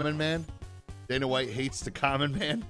common man. Dana White hates the common man.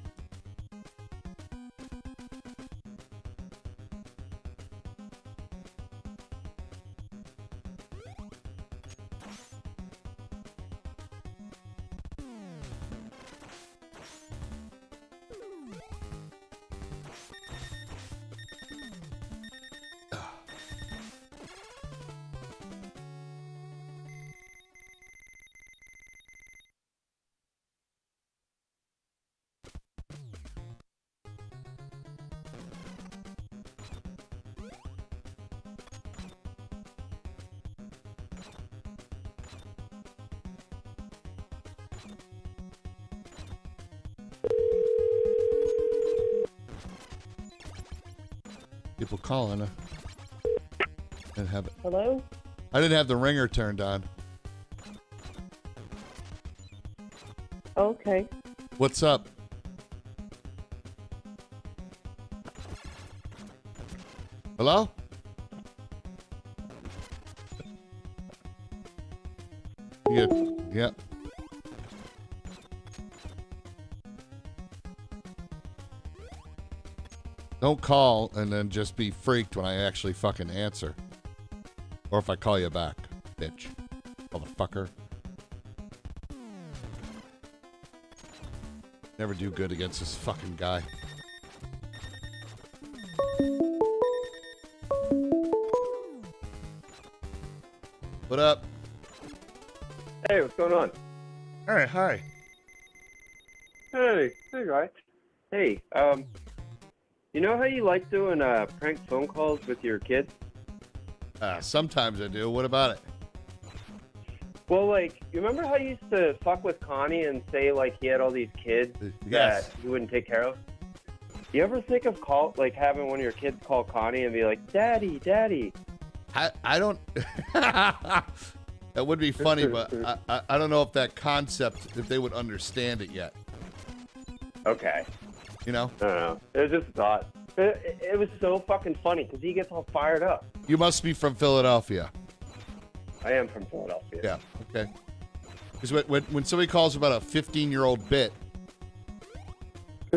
People calling. I have it. Hello? I didn't have the ringer turned on. Okay. What's up? Hello? Don't call and then just be freaked when I actually fucking answer. Or if I call you back, bitch. Motherfucker. Never do good against this fucking guy. What up? Hey, what's going on? All right, hi. Hey, hey guys. Hey, um, you know how you like doing uh, prank phone calls with your kids? Uh, sometimes I do. What about it? Well, like, you remember how you used to fuck with Connie and say like he had all these kids yes. that he wouldn't take care of? You ever think of call like having one of your kids call Connie and be like, "Daddy, Daddy"? I I don't. that would be funny, but I, I I don't know if that concept if they would understand it yet. Okay. You know. I don't know. It was just a thought. It, it was so fucking funny because he gets all fired up. You must be from Philadelphia. I am from Philadelphia. Yeah. Okay. Because when, when when somebody calls about a 15 year old bit,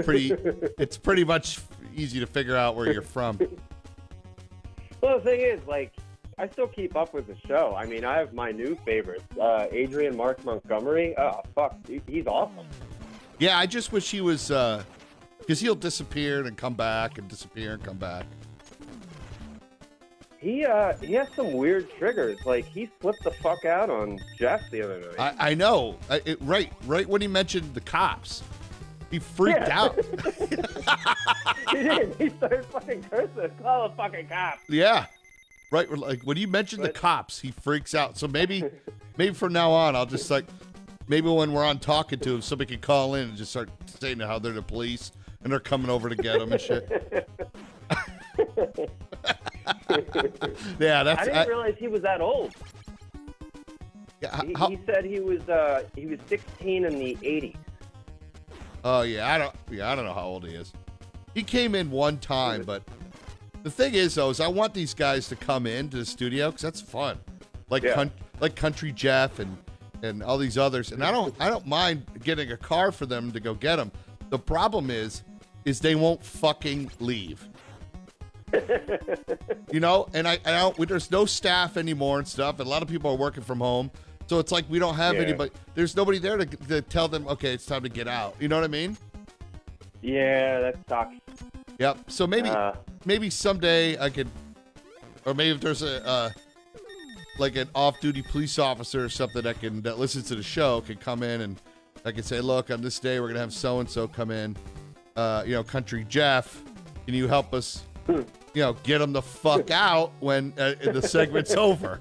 pretty, it's pretty much easy to figure out where you're from. Well, the thing is, like, I still keep up with the show. I mean, I have my new favorites. Uh, Adrian Mark Montgomery. Oh, fuck. He, he's awesome. Yeah, I just wish he was, because he'll disappear and come back and disappear and come back. He uh he has some weird triggers. Like he flipped the fuck out on Jeff the other night. I, I know. I, it, right, right when he mentioned the cops, he freaked Yeah. out. he did. He started fucking cursing. Call the fucking cops. yeah, right. Like when you mentioned the cops, he freaks out. So maybe, maybe from now on, I'll just like, maybe when we're on talking to him, somebody can call in and just start saying how they're the police and they're coming over to get him and shit. yeah, that's. I didn't realize he was that old. Yeah, He, how- he said he was uh he was 16 in the 80s. Oh yeah, I don't. Yeah, I don't know how old he is. He came in one time, but the thing is, though, is I want these guys to come into the studio because that's fun, like Yeah. Like Country Jeff and and all these others. And I don't I don't mind getting a car for them to go get them. The problem is, is they won't fucking leave. you know, and I, I don't. we- There's no staff anymore and stuff. And a lot of people are working from home, so it's like we don't have Yeah. anybody. There's nobody there to, to tell them, okay, it's time to get out. You know what I mean? Yeah, that sucks. Yep. So maybe Uh. maybe someday I could, or maybe if there's a uh, like an off-duty police officer or something that can that listens to the show can come in and I can say, look, on this day we're gonna have so and so come in. Uh, you know, Country Jeff, can you help us? You know, get them the fuck out when uh, the segment's over.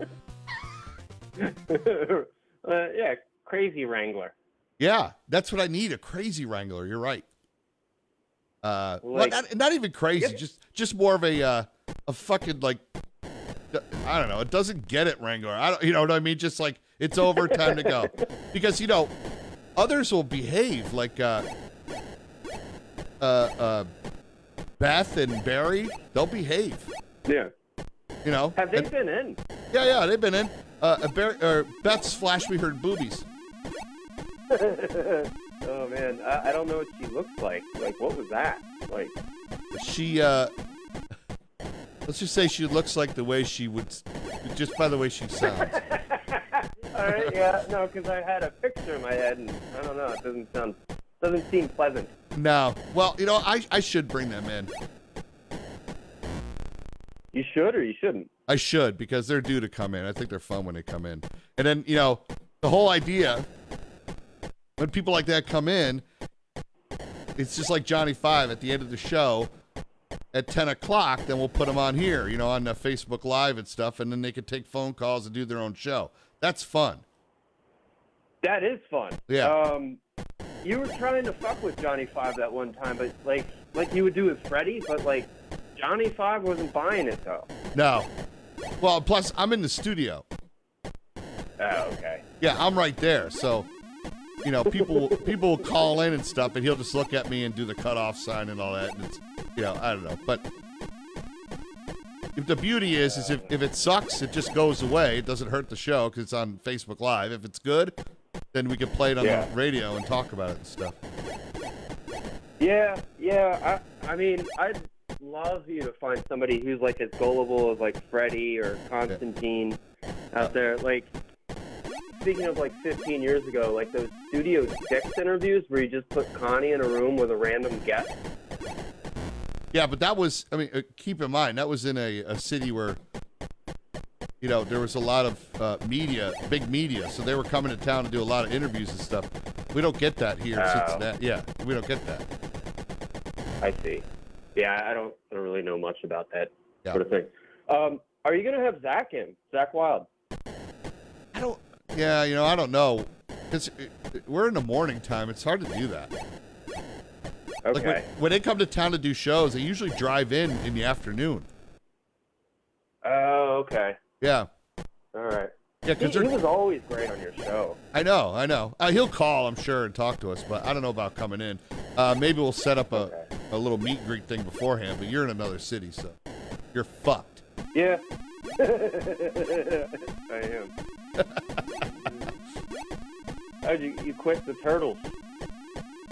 uh, yeah, crazy Wrangler. Yeah, that's what I need—a crazy Wrangler. You're right. Uh, well, not, not even crazy, just just more of a uh, a fucking like I don't know. It doesn't get it, Wrangler. I don't, you know what I mean? Just like it's over, time to go. Because you know, others will behave like uh, uh, uh, Beth and Barry. They'll behave. Yeah. You know. Have they And- been in? yeah, yeah, they've been in. Uh, Barry, or Beth's flash we heard boobies. oh man, I, I don't know what she looks like. Like, what was that? Like, She, uh, let's just say she looks like the way she would, just by the way she sounds. all right, yeah, no, because I had a picture in my head, and I don't know, it doesn't sound, doesn't seem pleasant. No. Well, you know, I, I should bring them in. You should or you shouldn't. I should because they're due to come in. I think they're fun when they come in. And then, you know, the whole idea when people like that come in, it's just like Johnny Five at the end of the show at 10 o'clock. Then we'll put them on here, you know, on the Facebook Live and stuff. And then they can take phone calls and do their own show. That's fun. That is fun. Yeah. Um, you were trying to fuck with Johnny Five that one time, but like, like you would do with Freddie, but like, Johnny Five wasn't buying it though. No. Well, plus, I'm in the studio. Oh, okay. Yeah, I'm right there. So, you know, people people will call in and stuff, and he'll just look at me and do the cutoff sign and all that. And it's, you know, I don't know. But if the beauty is, is if, if it sucks, it just goes away. It doesn't hurt the show because it's on Facebook Live. If it's good, then we could play it on Yeah. the radio and talk about it and stuff. Yeah, yeah. I, I mean, I'd love you to find somebody who's like as gullible as like Freddie or Constantine out there. Like, speaking of like 15 years ago, like those Studio Six interviews where you just put Connie in a room with a random guest. Yeah, but that was, I mean, uh, keep in mind, that was in a, a city where, you know, there was a lot of uh, media, big media. So they were coming to town to do a lot of interviews and stuff. We don't get that here in Oh. Cincinnati. Yeah, we don't get that. I see. Yeah, I don't, I don't really know much about that Yeah. sort of thing. Um, are you gonna have Zach in? Zakk Wylde? I don't, yeah, you know, I don't know. Because we're in the morning time. It's hard to do that. Okay. Like when, when they come to town to do shows, they usually drive in in the afternoon. oh, okay. Yeah. All right. Yeah, He, because he was always great on your show. I know, I know. Uh, he'll call, I'm sure, and talk to us, but I don't know about coming in. Uh, maybe we'll set up a, Okay. a little meet and greet thing beforehand, but you're in another city, so you're fucked. Yeah. I am. How'd you, you quit the turtles?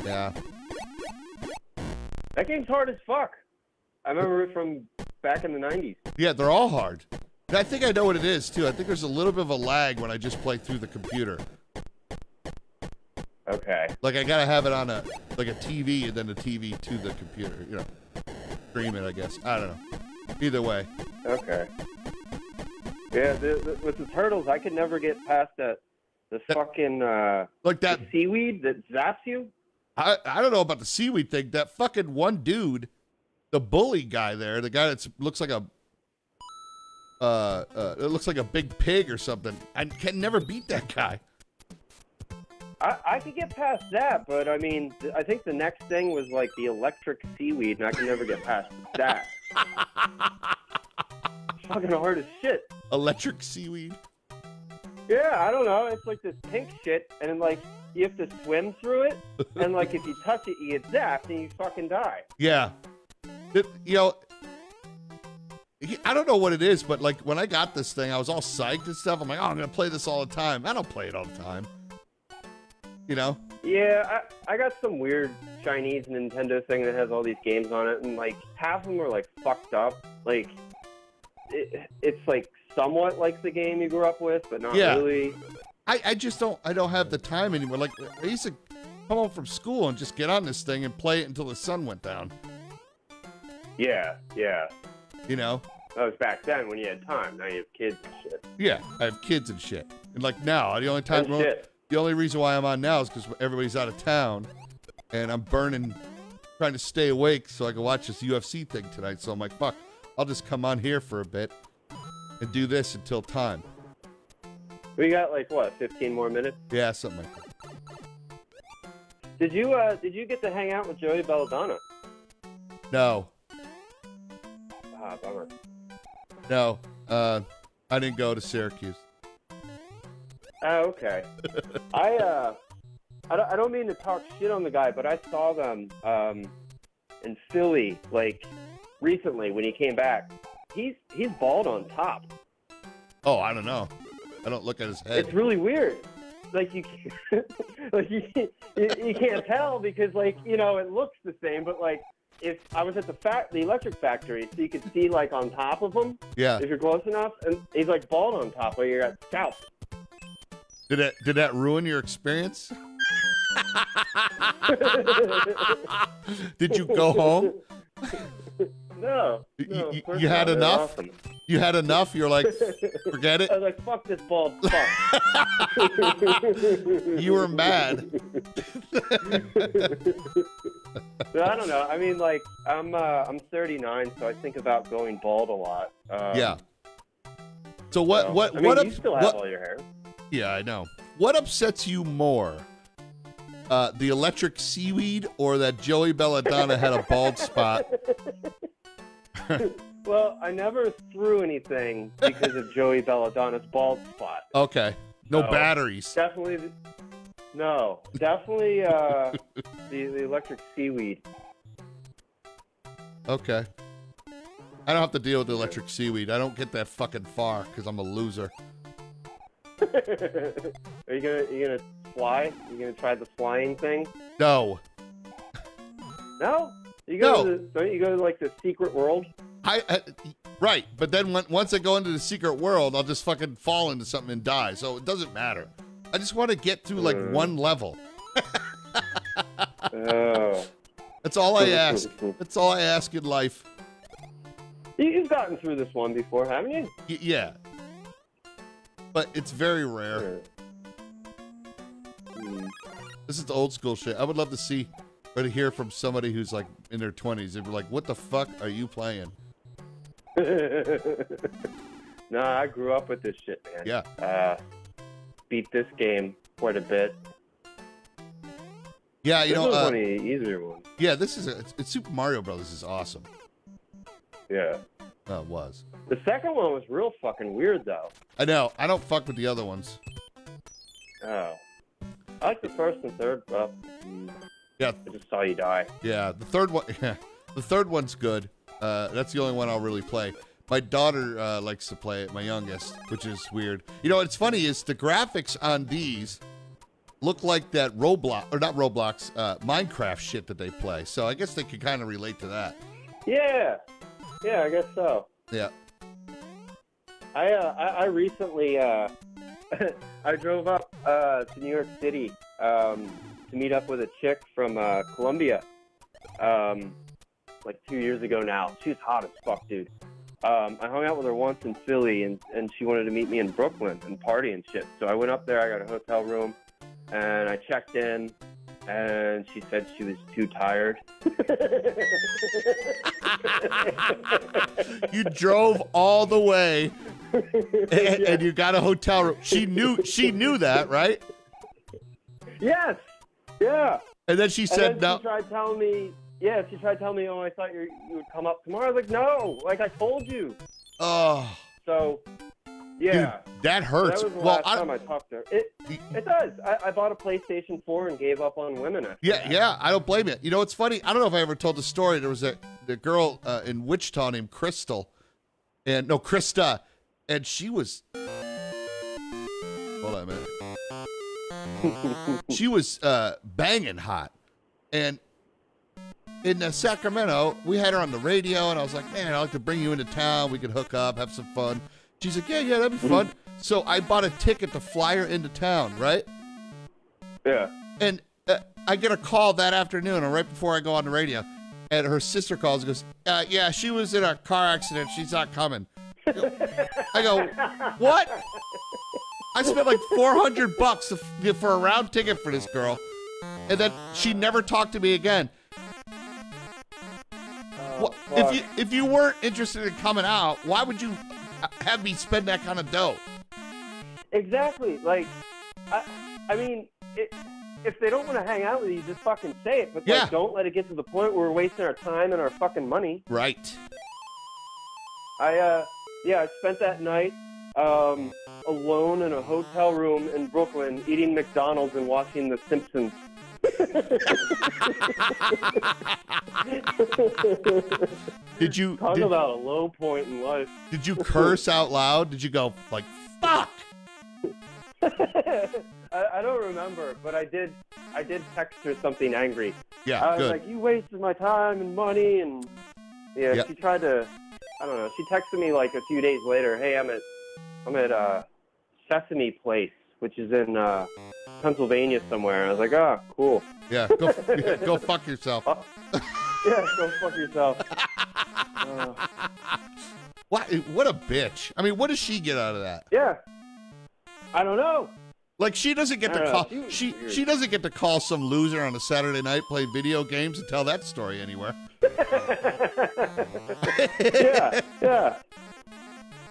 Yeah. That game's hard as fuck. I remember it from back in the 90s. Yeah, they're all hard. I think I know what it is, too. I think there's a little bit of a lag when I just play through the computer. Okay. Like, I gotta have it on a, like a TV and then the TV to the computer, you know. Stream it, I guess. I don't know. Either way. Okay. Yeah, the, the, with the turtles, I could never get past that the That- fucking uh, Like that seaweed that zaps you. I, I don't know about the seaweed thing. That fucking one dude, the bully guy there, the guy that looks like a uh, uh it looks like a big pig or something. I can never beat that guy. I, I could get past that, but I mean, th- I think the next thing was like the electric seaweed, and I can never get past that. fucking hard as shit. Electric seaweed. Yeah, I don't know. It's like this pink shit, and like you have to swim through it, and like if you touch it, you get zapped, and you fucking die. Yeah. It- you know, I don't know what it is, but like when I got this thing, I was all psyched and stuff. I'm like, oh, I'm gonna play this all the time. I don't play it all the time. You know? Yeah, I, I got some weird Chinese Nintendo thing that has all these games on it, and like half of them are like fucked up. Like it, it's like somewhat like the game you grew up with, but not Yeah. really. I, I just don't I don't have the time anymore. Like I used to come home from school and just get on this thing and play it until the sun went down. Yeah, yeah. You know? That was back then when you had time. Now you have kids and shit. Yeah, I have kids and shit. And like now, the only time the only reason why I'm on now is because everybody's out of town, and I'm burning, trying to stay awake so I can watch this UFC thing tonight. So I'm like, fuck, I'll just come on here for a bit and do this until time. We got like what, 15 more minutes? Yeah, something like that. Did you uh did you get to hang out with Joey Belladonna? No, Ah, bummer. no, uh, I didn't go to Syracuse. Oh, okay. I uh, I don't, I don't mean to talk shit on the guy, but I saw them um in Philly like recently when he came back. He's he's bald on top. Oh, I don't know. I don't look at his head. It's really weird. like you like you, you, you can't tell because like you know it looks the same, but like if I was at the fact the electric factory, so you could see like on top of him Yeah. if you're close enough, and he's like bald on top while you're at scalp. Did that did that ruin your experience? did you go home? No, You- no, you- you had not. Enough? awesome. You had enough. You're like, forget it. I was like, fuck this bald fuck. You were mad. No, I don't know. I mean, like, I'm uh, I'm 39, so I think about going bald a lot. Um, Yeah. So what? so- What? I mean, what? you still have what- all your hair. Yeah, I know. What upsets you more? Uh, the electric seaweed or that Joey Belladonna had a bald spot? Well, I never threw anything because of Joey Belladonna's bald spot. Okay. No No. batteries. Definitely, the, no, definitely uh, the the electric seaweed. Okay. I don't have to deal with the electric seaweed. I don't get that fucking far because I'm a loser. Are you gonna you gonna fly? You gonna try the flying thing? No. No. You go No. to the, don't you go to like the secret world? I, I right, but then when, once I go into the secret world, I'll just fucking fall into something and die. So it doesn't matter. I just want to get through like Mm. one level. Oh. That's all I ask. That's all I ask in life. You- You've gotten through this one before, haven't you? Y- yeah. But it's very rare. Hmm. This is the old school shit. I would love to see or to hear from somebody who's like in their 20s. They'd be like, what the fuck are you playing? nah, I grew up with this shit, man. Yeah. Uh, beat this game quite a bit. Yeah, you this know, was uh, one of the easier ones. yeah, this is a, it's, it's Super Mario Brothers is awesome. Yeah. Uh, it was. The second one was real fucking weird, though. I know. I don't fuck with the other ones. Oh. I like the first and third, but Yeah, I just saw you die. yeah. The third one, yeah, the third one's good. Uh, that's the only one I'll really play. My daughter uh, likes to play it, my youngest, which is weird. You know, what's funny is the graphics on these look like that Roblox or not Roblox, uh, Minecraft shit that they play. So I guess they could kind of relate to that. Yeah. Yeah, I guess so. Yeah. I uh, I, I recently uh, I drove up uh, to New York City um, to meet up with a chick from uh, Colombia, um, like two years ago now. She's hot as fuck, dude. Um, I hung out with her once in Philly, and, and she wanted to meet me in Brooklyn and party and shit. So I went up there. I got a hotel room, and I checked in, and she said she was too tired. You drove all the way and, and you got a hotel room. She knew she knew that, right? yes. Yeah. And then she said, And then no. she tried telling me, yeah, she tried to tell me, oh, I thought you you would come up tomorrow. I was like, no, like I told you. Oh, So, dude, yeah, that hurts. that was the well, last I, time I talked to her. It it does. I, I bought a PlayStation 4 and gave up on women. Yeah, that. yeah, I don't blame you. You know, it's funny. I don't know if I ever told the story. There was a the girl uh, in Wichita named Crystal, and no Krista, and she was. Hold on a minute. she was uh, banging hot, and in uh, Sacramento, we had her on the radio, and I was like, "Man, I'd like to bring you into town. We could hook up, have some fun." She's like, "Yeah, yeah, that'd be fun." So I bought a ticket to fly her into town, right? Yeah. And uh, I get a call that afternoon, or right before I go on the radio, and her sister calls and goes, uh, "Yeah, she was in a car accident. She's not coming." I go, "What?" I spent like four hundred bucks for a round ticket for this girl, and then she never talked to me again. If you if you weren't interested in coming out, why would you have me spend that kind of dough? exactly. Like, I, I mean, it, if they don't want to hang out with you, just fucking say it. But Yeah. like, don't let it get to the point where we're wasting our time and our fucking money. Right. I uh yeah, I spent that night um alone in a hotel room in Brooklyn eating McDonald's and watching The Simpsons. Did you Talk did, about a low point in life. did you curse out loud? Did you go like "fuck"? I, I don't remember, but I did. I did text her something angry. Yeah, I was good. like, "You wasted my time and money," and yeah, Yeah. she tried to. I don't know. She texted me like a few days later. Hey, I'm at I'm at uh, Sesame Place, which is in uh, Pennsylvania somewhere. I was like, "Oh, cool. yeah, go, yeah, go fuck yourself. Yeah, go fuck yourself." Uh, What? What a bitch. I mean, what does she get out of that? yeah. I don't know. Like she doesn't get to call. She She she doesn't get to call some loser on a Saturday night play video games and tell that story anywhere. yeah, yeah.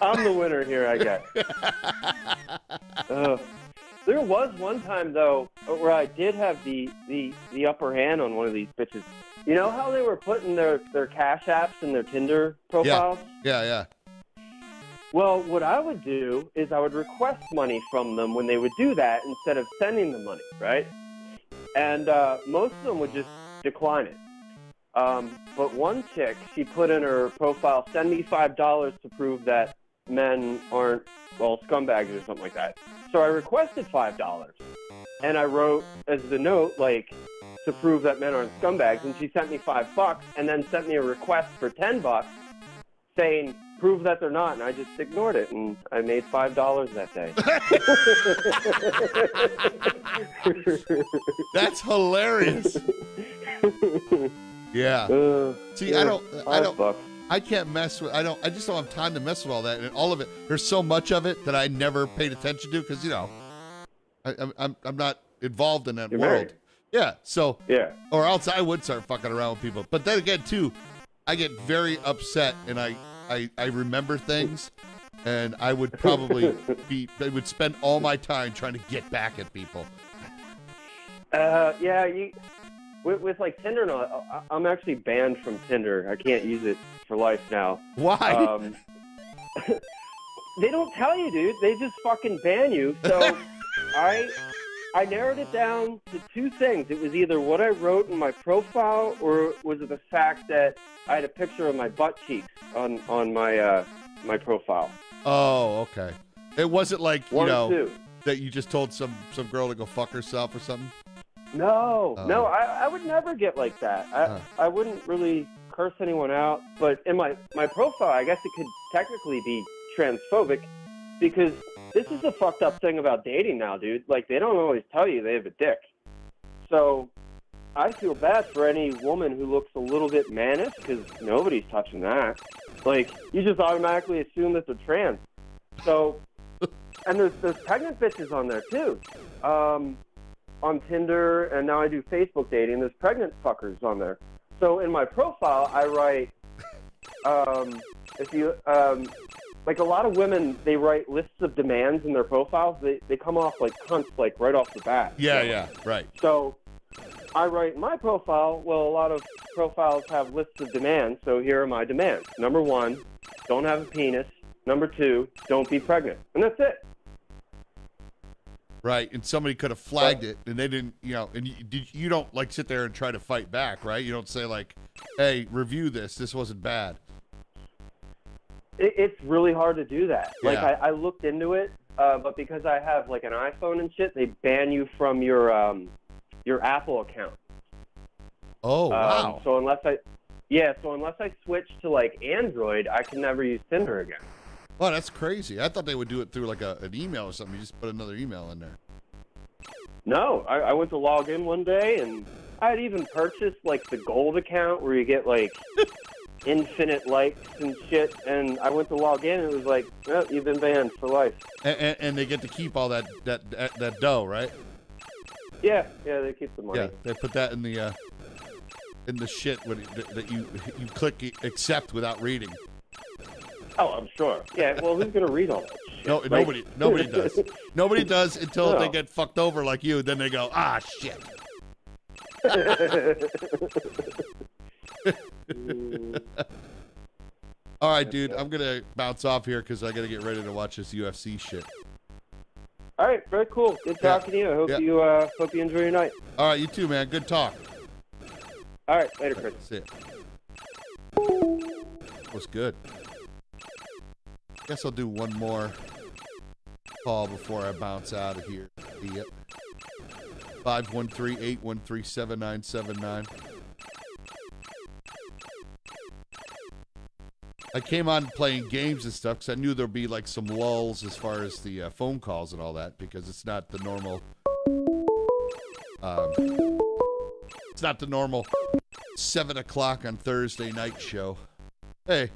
I'm the winner here, I guess. Ugh. there was one time though where I did have the, the the upper hand on one of these bitches. You know how they were putting their their cash apps and their Tinder profiles? Yeah, yeah. Well, what I would do is I would request money from them when they would do that instead of sending the money, right? And uh, most of them would just decline it. Um, but one chick, she put in her profile, send me five dollars to prove that men aren't well scumbags or something like that. So I requested five dollars, and I wrote as the note like to prove that men aren't scumbags, and she sent me five bucks, and then sent me a request for ten bucks saying prove that they're not, and I just ignored it, and I made five dollars that day. That's hilarious. Yeah. Uh, See, I don't, I don't, bucks. I can't mess with. I don't. I just don't have time to mess with all that and all of it. There's so much of it that I never paid attention to because you know, I, I'm, I'm I'm not involved in that You're world. married. Yeah. So Yeah. or else I would start fucking around with people. But then again, too, I get very upset and I I, I remember things, and I would probably be I would spend all my time trying to get back at people. Uh, yeah, you with, with like Tinder. And all, I, I'm actually banned from Tinder. I can't use it for life now. Why? Um, they don't tell you, dude. They just fucking ban you. So I I narrowed it down to two things. It was either what I wrote in my profile, or was it the fact that I had a picture of my butt cheeks on on my uh, my profile. oh, okay. It wasn't like you One know two. that you just told some some girl to go fuck herself or something. No, Oh. no, I, I would never get like that. I. I wouldn't really curse anyone out, but in my, my profile, I guess it could technically be transphobic because this is the fucked up thing about dating now, dude. Like, they don't always tell you they have a dick. So I feel bad for any woman who looks a little bit mannish because nobody's touching that. Like, you just automatically assume that they're trans. So, and there's, there's pregnant bitches on there too. Um, on Tinder, and now I do Facebook dating. There's pregnant fuckers on there. So in my profile, I write, um, if you, um, like a lot of women, they write lists of demands in their profiles. They, they come off like cunts, like right off the bat. Yeah, yeah, right. So I write my profile, well, a lot of profiles have lists of demands. So here are my demands. Number one, don't have a penis. Number two, don't be pregnant. And that's it. Right, and somebody could have flagged it, and they didn't, you know, and you, did- you don't like sit there and try to fight back, right? You don't say like, "Hey, review this. This wasn't bad." It, it's really hard to do that. Like I, I looked into it, uh, but because I have like an iPhone and shit, they ban you from your um, your Apple account. Oh Um, wow! So unless I, yeah, so unless I switch to like Android, I can never use Tinder again. Wow, that's crazy. I thought they would do it through like a, an email or something. You just put another email in there. No, I, I went to log in one day and I had even purchased like the gold account where you get like infinite likes and shit. And I went to log in and it was like, oh, you've been banned for life. And, and, and they get to keep all that that that, that dough, right? Yeah, yeah, they keep the money. Yeah, they put that in the uh, in the shit when it, that you you click accept without reading. Oh, I'm sure. Yeah, well, who's gonna read all that? Shit? No, Like- nobody nobody does. Nobody does until they get fucked over like you. Then they go, ah, shit. All right, dude. I'm gonna bounce off here because I gotta get ready to watch this UFC shit. all right, very cool. Good Yeah. talking to you. I hope Yeah. you uh, hope you enjoy your night. All right, you too, man. Good talk. All right, later, Chris. That's it. Was good. I guess I'll do one more call before I bounce out of here. Yep. 513 813 7979. I came on playing games and stuff because I knew there'd be like some lulls as far as the uh, phone calls and all that because it's not the normal. Um, it's not the normal seven o'clock on Thursday night show. Hey,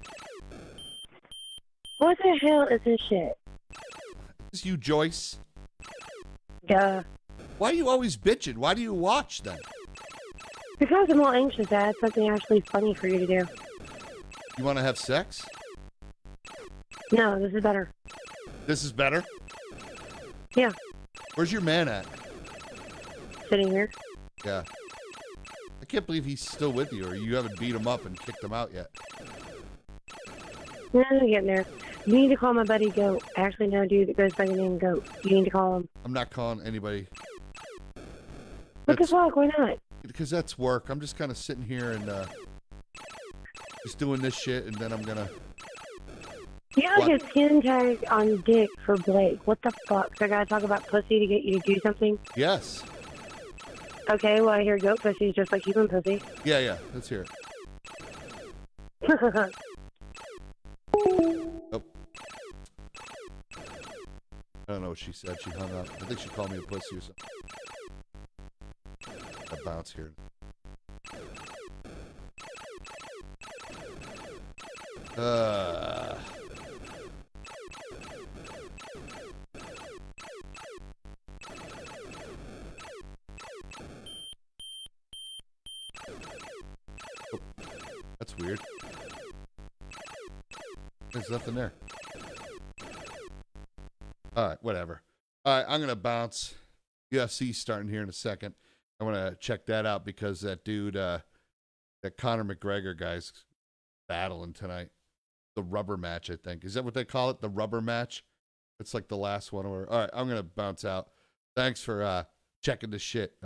What the hell is this shit? is you Joyce? Duh. Why are you always bitching? Why do you watch then? Because I'm all anxious to add something actually funny for you to do. You want to have sex? No, this is better. This is better. Yeah, Where's your man at? sitting here. Yeah. I can't believe he's still with you, or you haven't beat him up and kicked him out yet. Yeah, I'm getting there. You need to call my buddy Goat. I actually know a dude that goes by the name Goat. You need to call him. I'm not calling anybody What the That's- fuck? Why not? because that's work. I'm just kind of sitting here and uh, just doing this shit, and then I'm gonna. You What? like a skin tag on dick for Blake. What the fuck? So I gotta talk about pussy to get you to do something? Yes. Okay, well I hear goat pussy just like human pussy. Yeah, yeah. Let's hear it. I don't know what she said. She hung up. I think she called me a pussy or something. A bounce here. Uh. That's weird. There's nothing there. All right, whatever. All right, I'm gonna bounce. UFC starting here in a second. I want to check that out because that dude, uh, that Conor McGregor guy's battling tonight. The rubber match, I think. Is that what they call it? The rubber match. It's like the last one. Or all right, I'm gonna bounce out. Thanks for uh, checking the shit.